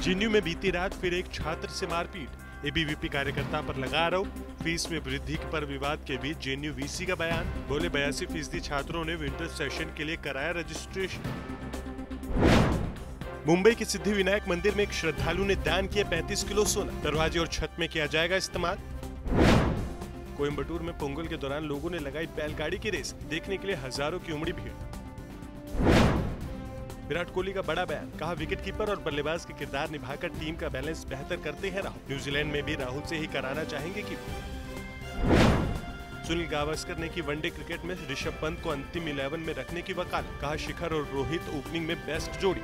JNU में बीती रात फिर एक छात्र से मारपीट। एबीवीपी कार्यकर्ता पर लगा आरोप। फ़ीस में वृद्धि पर विवाद के बीच जेएनयू वीसी का बयान। बोले, बयासी फ़ीसदी छात्रों ने विंटर सेशन के लिए कराया रजिस्ट्रेशन। मुंबई के सिद्धि विनायक मंदिर में एक श्रद्धालु ने दान किया 35 किलो सोना। दरवाजे और छत में किया जाएगा इस्तेमाल। कोयम्बटूर में पोंगल के दौरान लोगों ने लगाई बैलगाड़ी की रेस। देखने के लिए हज़ारों की उमड़ी भीड़। विराट कोहली का बड़ा बयान, कहा विकेट कीपर और बल्लेबाज के किरदार निभाकर टीम का बैलेंस बेहतर करते हैं राहुल। न्यूजीलैंड में भी राहुल से ही कराना चाहेंगे की सुनील गावस्कर ने की वनडे क्रिकेट में ऋषभ पंत को अंतिम इलेवन में रखने की वकालत, कहा शिखर और रोहित ओपनिंग में बेस्ट जोड़ी।